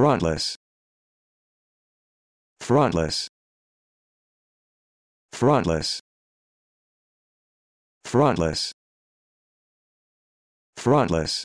frontless. Frontless. Frontless. Frontless. Frontless.